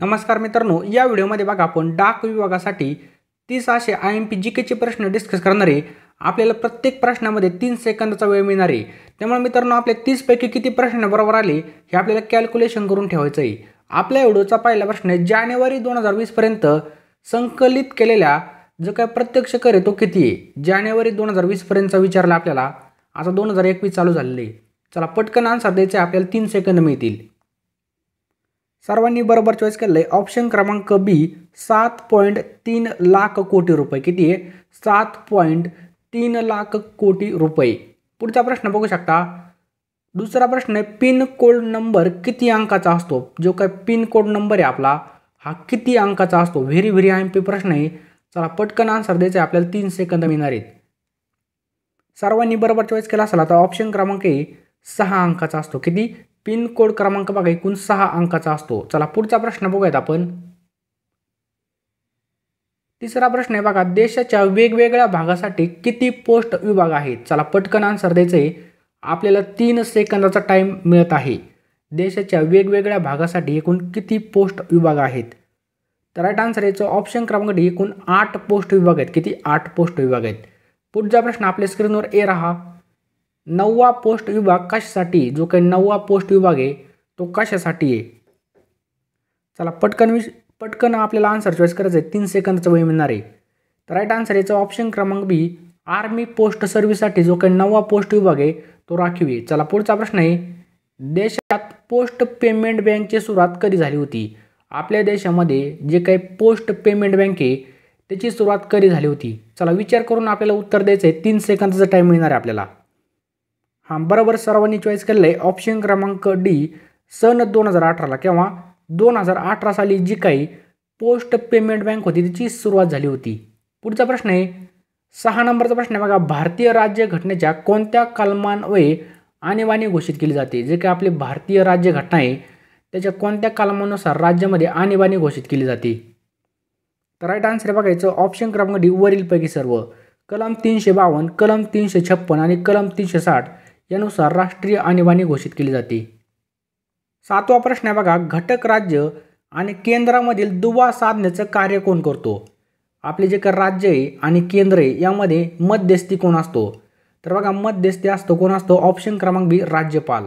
नमस्कार मित्रांनो या व्हिडिओमध्ये बघा आपण डाक विभागासाठी तीस असे आय एम पी जी केचे प्रश्न डिस्कस करणार आहे. आपल्याला प्रत्येक प्रश्नामध्ये तीन सेकंदाचा वेळ मिळणार आहे. त्यामुळे मित्रांनो आपल्या तीसपैकी किती प्रश्न बरोबर आले हे आपल्याला कॅल्क्युलेशन करून ठेवायचं आहे. आपल्या व्हिडिओचा पहिला प्रश्न आहे जानेवारी दोन हजार वीसपर्यंत संकलित केलेल्या जो काय प्रत्यक्ष कर आहे तो किती आहे? जानेवारी दोन हजार वीसपर्यंतचा विचारला आपल्याला. आता दोन हजार एकवीस चालू झालेले आहे. चला पटकन आन्सर द्यायचे आपल्याला तीन सेकंद मिळतील. सर्वांनी बरोबर चॉईस केलं आहे ऑप्शन क्रमांक बी सात पॉईंट तीन लाख कोटी रुपये. किती आहे? सात पॉईंट तीन लाख कोटी रुपये. पुढचा प्रश्न बघू शकता. दुसरा प्रश्न आहे पिन कोड नंबर किती अंकाचा असतो? जो काय पिन कोड नंबर आहे आपला हा किती अंकाचा असतो? Very very I M P प्रश्न आहे. चला पटकन आन्सर द्यायचा आहे. आपल्याला तीन सेकंद मिळणार आहेत. सर्वांनी बरोबर चॉईस केला असेल आता ऑप्शन क्रमांक ए सहा अंकाचा असतो. किती? पिन कोड क्रमांक बघा एकूण सहा अंकाचा असतो. चला पुढचा प्रश्न बघूयात आपण. तिसरा प्रश्न आहे बघा देशाच्या वेगवेगळ्या भागासाठी किती पोस्ट विभाग आहेत? चला पटकन आन्सर द्यायचं आहे आपल्याला तीन सेकंदाचा टाईम मिळत आहे. देशाच्या वेगवेगळ्या भागासाठी एकूण किती पोस्ट विभाग आहेत? तर राईट आन्सर याचं ऑप्शन क्रमांक डी एकूण आठ पोस्ट विभाग आहेत. किती? आठ पोस्ट विभाग आहेत. पुढचा प्रश्न आपल्या स्क्रीनवर ए राहा. नववा पोस्ट विभाग कशासाठी? जो काही नववा पोस्ट विभाग आहे तो कशासाठी आहे? चला पटकन विश पटकन आपल्याला आन्सर चॉईस करायचं आहे तीन सेकंदाचा वेळ मिळणार आहे. तर राईट आन्सर याचा ऑप्शन क्रमांक बी आर्मी पोस्ट सर्व्हिससाठी जो काही नववा पोस्ट विभाग आहे तो राखीव आहे. चला पुढचा प्रश्न आहे. देशात पोस्ट पेमेंट बँकची सुरुवात कधी झाली होती? आपल्या देशामध्ये जे काही पोस्ट पेमेंट बँक आहे त्याची सुरुवात कधी झाली होती? चला विचार करून आपल्याला उत्तर द्यायचं आहे तीन सेकंदाचा टाईम मिळणार आहे आपल्याला. हां बरोबर. सर्वांनी चॉईस केलेलं आहे. ऑप्शन क्रमांक डी सन दोन हजार अठराला. किंवा दोन हजार अठरा साली जी काही पोस्ट पेमेंट बँक होती तिची सुरुवात झाली होती. पुढचा प्रश्न आहे. सहा नंबरचा प्रश्न आहे बघा. भारतीय राज्य घटनेच्या कोणत्या कलमान्वये आणीबाणी घोषित केली जाते? जे काही आपली भारतीय राज्य घटना आहे त्याच्या कोणत्या कलमानुसार राज्यामध्ये आणीबाणी घोषित केली जाते? तर राईट आन्सर बघायचं ऑप्शन क्रमांक डी वरीलपैकी सर्व. कलम तीनशे बावन्न कलम तीनशे छप्पन आणि कलम तीनशे साठ. यानुसार राष्ट्रीय आणीबाणी घोषित केली जाते. सातवा प्रश्न आहे बघा घटक राज्य आणि केंद्रामधील दुवा साधण्याचं कार्य कोण करतो? आपले जे काही राज्य आहे आणि केंद्र आहे यामध्ये मध्यस्थी कोण असतो? तर बघा मध्यस्थी असतो कोण असतो? ऑप्शन क्रमांक बी राज्यपाल.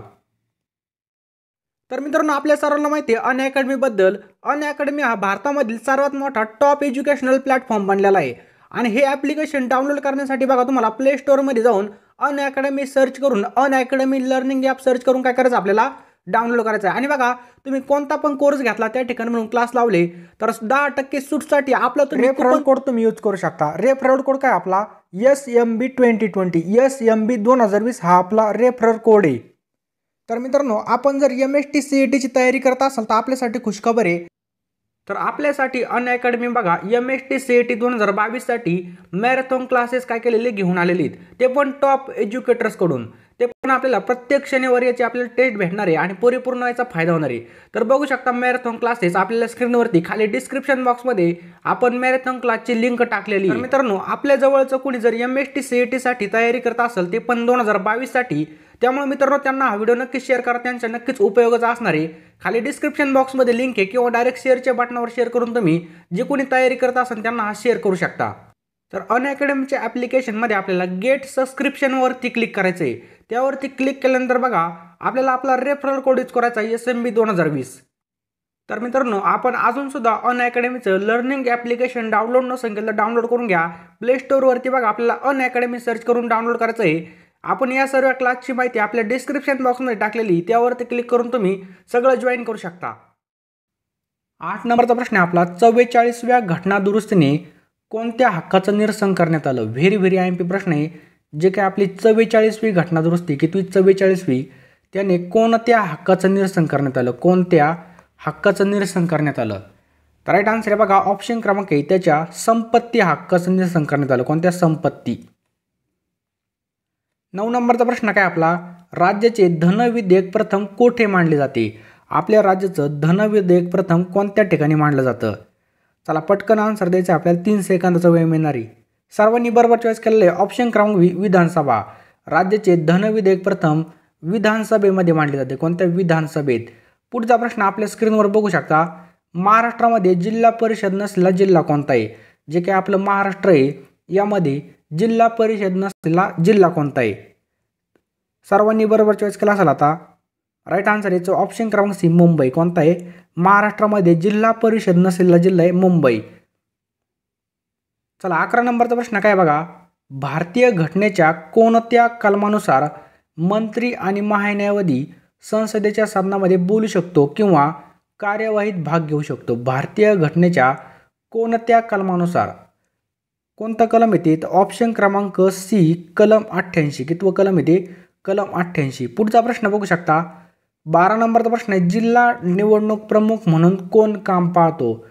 तर मित्रांनो आपल्या सर्वांना माहिती आहे अन अकॅडमीबद्दल अन अकॅडमी हा भारतामधील सर्वात मोठा टॉप एज्युकेशनल प्लॅटफॉर्म बनलेला आहे. आणि हे ॲप्लिकेशन डाउनलोड करण्यासाठी बघा तुम्हाला प्ले स्टोअरमध्ये जाऊन अन अकॅडमी सर्च करून Unacademy learning app search करून काय करायचं आपल्याला? डाउनलोड करायचं आहे. आणि बघा तुम्ही कोणता पण कोर्स घेतला त्या ठिकाणी म्हणून क्लास लावले तर दहा टक्के सूटसाठी आपला तुम्ही रेफरल कोड तुम्ही यूज करू शकता. रेफरल कोड काय आपला? S M B twenty twenty S M B दोन हजार वीस हा आपला रेफरल कोड आहे. तर मित्रांनो आपण जर M S T C E टीची तयारी करत असाल तर आपल्यासाठी खुशखबर आहे. तर आपल्यासाठी अन अकॅडमी बघा M S T C A T दोन हजार बावीससाठी मॅरेथॉन क्लासेस काय केलेले घेऊन आलेले आहेत. ते पण टॉप एज्युकेटर्सकडून ते पण आपल्याला प्रत्येक शनिवारी याची आपल्याला टेस्ट भेटणार आहे आणि परिपूर्ण याचा फायदा होणार आहे. तर बघू शकता मॅरेथॉन क्लासेस आपल्याला स्क्रीनवरती खाली डिस्क्रिप्शन बॉक्समध्ये आपण मॅरेथॉन क्लासची लिंक टाकलेली आहे. मित्रांनो आपल्या जवळचं कुणी जर M S T C A टीसाठी तयारी करत असेल ते पण दोन हजार बावीससाठी त्यामुळे मित्रांनो त्यांना हा व्हिडिओ नक्कीच शेअर करा. त्यांच्या नक्कीच उपयोगाचा असणार आहे. खाली डिस्क्रिप्शन बॉक्समध्ये लिंक आहे किंवा डायरेक्ट शेअरच्या बटनावर शेअर करून तुम्ही जे कोणी तयारी करत असाल त्यांना हा शेअर करू शकता. तर अनअकॅडमीच्या ॲप्लिकेशनमध्ये आपल्याला गेट सबस्क्रिप्शनवरती क्लिक करायचं आहे त्यावरती क्लिक केल्यानंतर बघा आपल्याला आपला रेफरल कोड यूज करायचा एस एम बी दोन हजार वीस. तर मित्रांनो आपण अजूनसुद्धा अन अकॅडमीचं लर्निंग ॲप्लिकेशन डाउनलोड नसेल केलं डाउनलोड करून घ्या. प्ले स्टोअरवरती बघा आपल्याला अन अकॅडमी सर्च करून डाउनलोड करायचं आहे आपण या सर्व क्लासची माहिती आपल्या डिस्क्रिप्शन बॉक्समध्ये टाकलेली त्यावरती क्लिक करून तुम्ही सगळं जॉईन करू शकता. आठ नंबरचा प्रश्न आहे आपला. चव्वेचाळीसव्या घटना दुरुस्तीने कोणत्या हक्काचं निरसन करण्यात आलं? Very very I M P प्रश्न आहे. जे काय आपली चव्वेचाळीसवी घटना दुरुस्ती किती चव्वेचाळीसवी त्याने कोणत्या हक्काचं निरसन करण्यात आलं? कोणत्या हक्काचं निरसन करण्यात आलं? तर राईट आन्सर आहे बघा. ऑप्शन क्रमांक आहे. त्याच्या संपत्ती हक्काचं निरसन करण्यात आलं. कोणत्या संपत्ती? नऊ नंबरचा प्रश्न काय आपला? राज्याचे धनविधेयक प्रथम कोठे मांडले जाते? आपल्या राज्याचं धनविधेयक प्रथम कोणत्या ठिकाणी मांडलं जातं? चला पटकन आन्सर द्यायचं आपल्याला. तीन सेकंदाचा वेळ मिळणारी. सर्वांनी बरोबर चॉईस केलेलं आहे. ऑप्शन क्रमांक वि विधानसभा. राज्याचे धनविधेयक प्रथम विधानसभेमध्ये मांडले जाते. कोणत्या? विधानसभेत. पुढचा प्रश्न आपल्या स्क्रीनवर बघू शकता. महाराष्ट्रामध्ये जिल्हा परिषद नसलेला जिल्हा कोणता आहे? जे काही आपलं महाराष्ट्र आहे यामध्ये जिल्हा परिषद नसलेला जिल्हा कोणता आहे सर्वांनी बरोबर चॉईस केला असेल आता. राईट आन्सर याचं ऑप्शन क्रमांक सी मुंबई. कोणता आहे महाराष्ट्रामध्ये जिल्हा परिषद नसलेला जिल्हा आहे मुंबई. चला अकरा नंबरचा प्रश्न काय बघा? भारतीय घटनेच्या कोणत्या कलमानुसार मंत्री आणि महान्यायवादी संसदेच्या सदनामध्ये बोलू शकतो किंवा कार्यवाहीत भाग घेऊ शकतो? भारतीय घटनेच्या कोणत्या कलमानुसार? कोणता कलम येते? तर ऑप्शन क्रमांक सी कलम अठ्ठ्याऐंशी. कितवं कलम येते? कलम अठ्ठ्याऐंशी. पुढचा प्रश्न बघू शकता. बारा नंबरचा प्रश्न आहे जिल्हा निवडणूक प्रमुख म्हणून कोण काम पाहतो?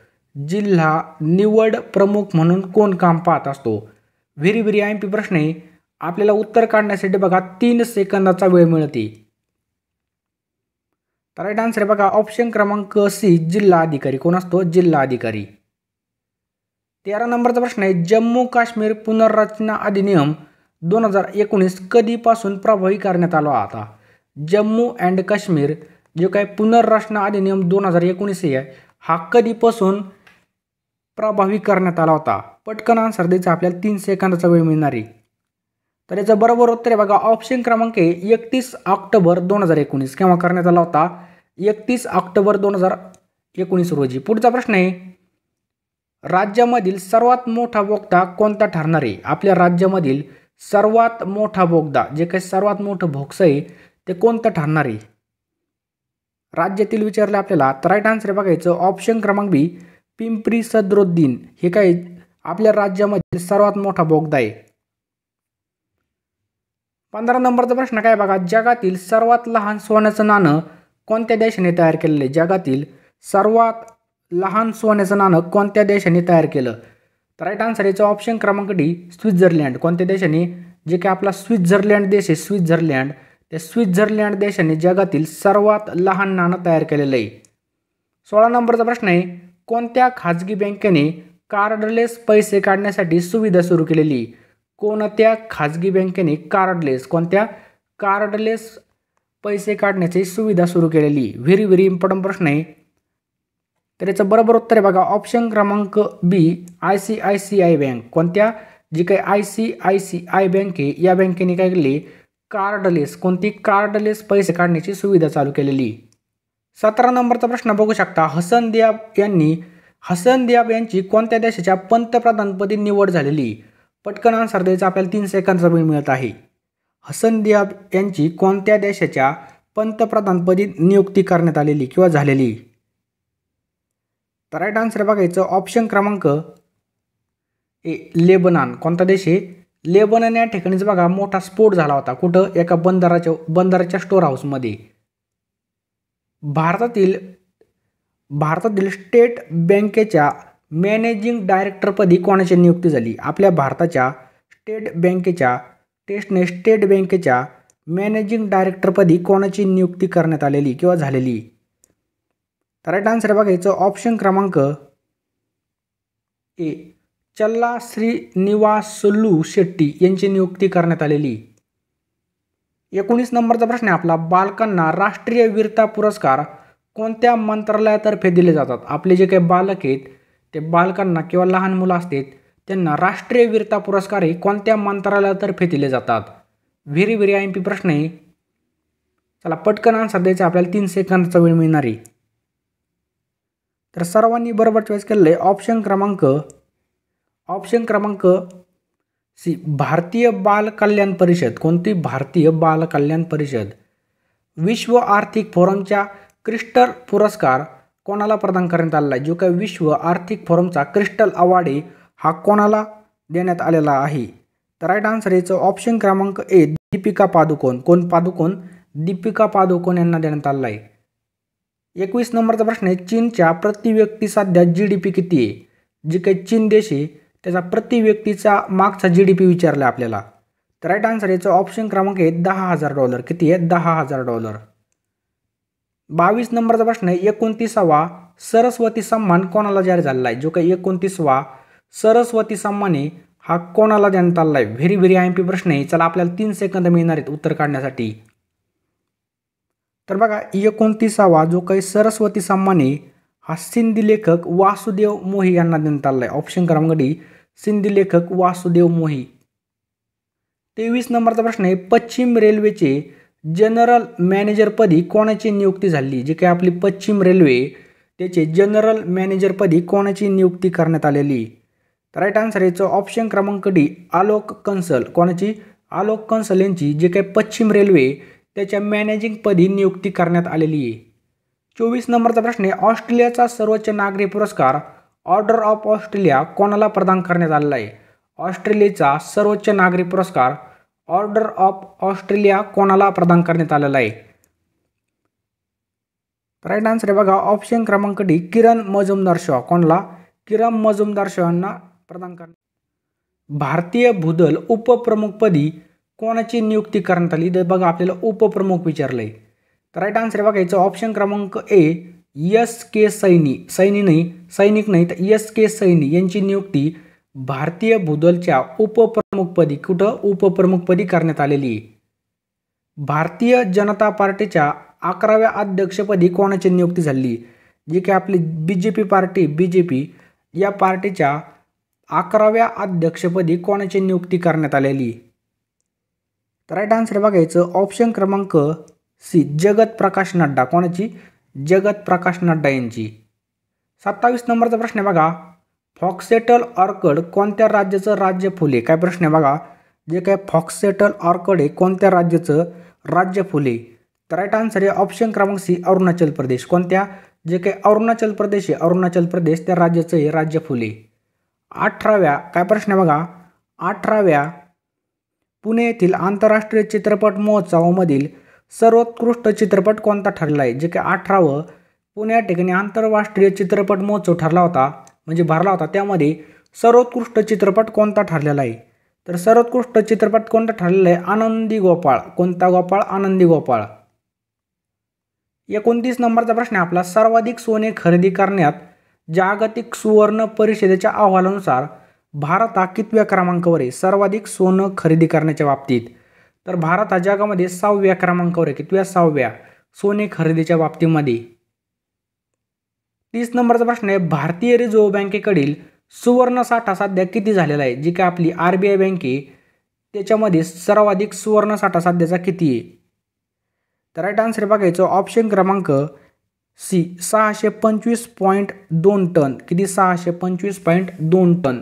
जिल्हा निवड प्रमुख म्हणून कोण काम पाहत असतो? Very very I M P प्रश्न आहे. आपल्याला उत्तर काढण्यासाठी बघा तीन सेकंदाचा वेळ मिळते. तर राईट आन्सर आहे बघा ऑप्शन क्रमांक सी जिल्हा अधिकारी कोण असतो? जिल्हा अधिकारी तेरा नंबरचा प्रश्न आहे जम्मू काश्मीर पुनर्रचना अधिनियम दोन हजार एकोणीस कधीपासून प्रभावी करण्यात आला होता? जम्मू अँड काश्मीर जो काय पुनर्रचना अधिनियम दोन हजार एकोणीस आहे हा कधीपासून प्रभावी करण्यात आला होता? पटकन आन्सर द्यायचा आपल्याला तीन सेकंदाचा वेळ मिळणार आहे. तर याचं बरोबर उत्तर आहे बघा ऑप्शन क्रमांक आहे एकतीस ऑक्टोबर दोन हजार एकोणीस. केव्हा करण्यात आला होता? एकतीस ऑक्टोबर दोन हजार एकोणीस रोजी. पुढचा प्रश्न आहे राज्यामधील सर्वात मोठा बोगदा कोणता ठरणार आहे? आपल्या राज्यामधील सर्वात मोठा बोगदा जे काही सर्वात मोठं भोगस आहे ते कोणतं ठरणार आहे? राज्यातील विचारले आपल्याला तर राईट आन्सर बघायचं ऑप्शन क्रमांक बी पिंपरी सदरुद्दीन. हे काय आपल्या राज्यामधील सर्वात मोठा बोगदा आहे. पंधरा नंबरचा प्रश्न काय बघा जगातील सर्वात लहान सोन्याचं नाणं कोणत्या देशाने तयार केलेलं आहे? जगातील सर्वात लहान सोन्याचं नाणं कोणत्या देशाने तयार केलं? तर राईट आन्सर याचा ऑप्शन क्रमांक डी स्वित्झर्लंड. कोणत्या देशाने? जे काही आपला स्वित्झर्लंड देश आहे स्वित्झर्लंड. त्या स्वित्झर्लंड देशाने जगातील सर्वात लहान नाणं तयार केलेलं आहे. सोळा नंबरचा प्रश्न आहे कोणत्या खाजगी बँकेने कार्डलेस पैसे काढण्यासाठी सुविधा सुरू केलेली? कोणत्या खाजगी बँकेने कार्डलेस कोणत्या कार्डलेस पैसे काढण्याची सुविधा सुरू केलेली? व्हेरी व्हेरी इम्पॉर्टंट प्रश्न आहे. तर याचं बरोबर उत्तर आहे बघा ऑप्शन क्रमांक B I C I C I bank कोणत्या? जी काही I C I C I bank आहे या बँकेने काय केली? कार्डलेस कोणती? कार्डलेस पैसे काढण्याची सुविधा चालू केलेली. सतरा नंबरचा प्रश्न बघू शकता. हसन दियाब यांनी हसन दियाब यांची कोणत्या देशाच्या पंतप्रधानपदी निवड झालेली? पटकन आन्सर द्यायचा आपल्याला तीन सेकंदचा वेळ मिळत आहे. हसन दियाब यांची कोणत्या देशाच्या पंतप्रधानपदी नियुक्ती करण्यात आलेली किंवा झालेली? तर राईट आन्सर बघायचं ऑप्शन क्रमांक ए लेबनान कोणता देश आहे लेबनन या ठिकाणीच बघा मोठा स्फोट झाला होता। कुठं? एका बंदराच्या बंदराच्या स्टोर हाऊसमध्ये भारतातील भारतातील स्टेट बँकेच्या मॅनेजिंग डायरेक्टरपदी कोणाची नियुक्ती झाली? आपल्या भारताच्या स्टेट बँकेच्या टेस्टने स्टेट बँकेच्या मॅनेजिंग डायरेक्टरपदी कोणाची नियुक्ती करण्यात आलेली किंवा झालेली? तर राईट आन्सर बघायचं ऑप्शन क्रमांक ए चल्ला श्रीनिवासलू शेट्टी यांची नियुक्ती करण्यात आलेली. एकोणीस नंबरचा प्रश्न आहे आपला. बालकांना राष्ट्रीय वीरता पुरस्कार कोणत्या मंत्रालयातर्फे दिले जातात? आपले जे काही बालक आहेत ते बालकांना किंवा लहान मुलं असतात त्यांना राष्ट्रीय वीरता पुरस्कार हे कोणत्या मंत्रालयातर्फे दिले जातात? Very very I M P प्रश्न आहे. चला पटकन आन्सर द्यायचा आपल्याला तीन सेकंदाचा वेळ मिळणार आहे. तर सर्वांनी बरोबर चॉईस केलेलं आहे. ऑप्शन क्रमांक ऑप्शन क्रमांक सी भारतीय बाल कल्याण परिषद. कोणती? भारतीय बाल कल्याण परिषद. विश्व आर्थिक फोरमच्या क्रिस्टल पुरस्कार कोणाला प्रदान करण्यात आलेला आहे? जो काही विश्व आर्थिक फोरमचा क्रिस्टल अवॉर्ड आहे हा कोणाला देण्यात आलेला आहे? तर राईट आन्सर याचं ऑप्शन क्रमांक ए दीपिका पादुकोण. कोण? पादुकोण. दीपिका पादुकोण यांना देण्यात आलेला आहे. एकवीस नंबरचा प्रश्न आहे चीनच्या प्रति व्यक्ती सध्या जी डी पी किती आहे? जी काही चीन देश आहे त्याचा प्रति व्यक्तीचा मागचा जी डी पी विचारला आपल्याला. तर राईट आन्सर याचं ऑप्शन क्रमांक आहे दहा हजार डॉलर किती आहे? दहा हजार डॉलर बावीस नंबरचा प्रश्न आहे एकोणतीसावा सरस्वती सन्मान कोणाला जाहीर झालेला आहे? जो काही एकोणतीसवा सरस्वती सन्मान आहे हा कोणाला देण्यात आलेला आहे? Very very I M P प्रश्न आहे. चला आपल्याला तीन सेकंद मिळणार आहेत उत्तर काढण्यासाठी. तर बघा एकोणतीसावा जो काही सरस्वती सन्मान आहे हा सिंधी लेखक वासुदेव मोही यांना देण्यात आलेला आहे ऑप्शन क्रमांक डी सिंधी लेखक वासुदेव मोही. तेवीस नंबरचा प्रश्न आहे पश्चिम रेल्वेचे जनरल मॅनेजरपदी कोणाची नियुक्ती झाली? जी काही आपली पश्चिम रेल्वे त्याचे जनरल मॅनेजरपदी कोणाची नियुक्ती करण्यात आलेली? तर राईट आन्सर याचं ऑप्शन क्रमांक डी आलोक कन्सल. कोणाची? आलोक कन्सल यांची जे काही पश्चिम रेल्वे त्याच्या मॅनेजिंगपदी नियुक्ती करण्यात आलेली आहे. चोवीस नंबरचा प्रश्न आहे ऑस्ट्रेलियाचा सर्वोच्च नागरी पुरस्कार ऑर्डर ऑफ ऑस्ट्रेलिया कोणाला प्रदान करण्यात आलेला आहे? ऑस्ट्रेलियाचा सर्वोच्च नागरी पुरस्कार ऑर्डर ऑफ ऑस्ट्रेलिया कोणाला प्रदान करण्यात आलेला आहे? राईट आन्सर आहे बघा ऑप्शन क्रमांक डी किरण मजुमदार शॉ. कोणाला? किरण मजुमदार शॉना प्रदान करण्यात भारतीय भूदल उपप्रमुखपदी कोणाची नियुक्ती करण्यात आली? तर बघा आपल्याला उपप्रमुख विचारलं आहे तर राईट आन्सर बघा याचं ऑप्शन क्रमांक A S K Saini. Saini नाही सैनिक नाही. तर यस के सैनी यांची नियुक्ती भारतीय भूदलच्या उपप्रमुखपदी कुठं? उपप्रमुखपदी करण्यात आलेली आहे. भारतीय जनता पार्टीच्या अकराव्या अध्यक्षपदी कोणाची नियुक्ती झाली? जी की आपली B J P party B J P या पार्टीच्या अकराव्या अध्यक्षपदी कोणाची नियुक्ती करण्यात आलेली? तर राईट आन्सर बघायचं ऑप्शन क्रमांक सी जगत प्रकाश नड्डा. कोणाची? जगत प्रकाश नड्डा यांची. सत्तावीस नंबरचा प्रश्न आहे बघा. फॉक्सेटल ऑर्कड कोणत्या राज्याचं राज्य फुले काय प्रश्न आहे बघा. जे काय फॉक्सेटल ऑर्कड आहे कोणत्या राज्याचं राज्य फुले तर राईट आन्सर आहे ऑप्शन क्रमांक सी अरुणाचल प्रदेश. कोणत्या? जे काही अरुणाचल प्रदेश आहे अरुणाचल प्रदेश त्या राज्याचं आहे राज्य फुले अठराव्या काय प्रश्न आहे बघा. अठराव्या पुणे येथील आंतरराष्ट्रीय चित्रपट महोत्सवामधील सर्वोत्कृष्ट चित्रपट कोणता ठरला आहे जे काही अठरावं पुण्या ठिकाणी आंतरराष्ट्रीय चित्रपट महोत्सव ठरला होता म्हणजे भरला होता. त्यामध्ये सर्वोत्कृष्ट चित्रपट कोणता ठरलेला आहे? तर सर्वोत्कृष्ट चित्रपट कोणता ठरलेला आहे? आनंदी गोपाळ. कोणता गोपाळ? आनंदी गोपाळ. एकोणतीस नंबरचा प्रश्न आहे आपला. सर्वाधिक सोने खरेदी करण्यात जागतिक सुवर्ण परिषदेच्या अहवालानुसार भारत हा कितव्या क्रमांकावर आहे? सर्वाधिक सोनं खरेदी करण्याच्या बाबतीत. तर भारत हा जगामध्ये सहाव्या क्रमांकावर आहे. कितव्या? सहाव्या. सोने खरेदीच्या बाबतीमध्ये. तीस नंबरचा प्रश्न आहे. भारतीय रिझर्व्ह बँकेकडील सुवर्ण साठा सध्या किती झालेला आहे? जी काय आपली आर बी आय बँके त्याच्यामध्ये सर्वाधिक सुवर्ण साठा सध्याचा किती आहे? तर राईट आन्सर बघायचं. ऑप्शन क्रमांक सी. सहाशे पंचवीस पॉईंट दोन टन. किती? सहाशे पंचवीस पॉईंट दोन टन.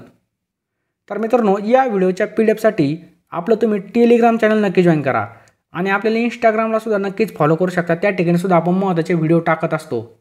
तर मित्रांनो या व्हिडिओच्या पी डी एफसाठी आपलं तुम्ही टेलिग्राम चॅनल नक्की जॉईन करा. आणि आपल्याला इंस्टाग्रामला सुद्धा नक्कीच फॉलो करू शकता. त्या ठिकाणी सुद्धा आपण महत्त्वाचे व्हिडिओ टाकत असतो.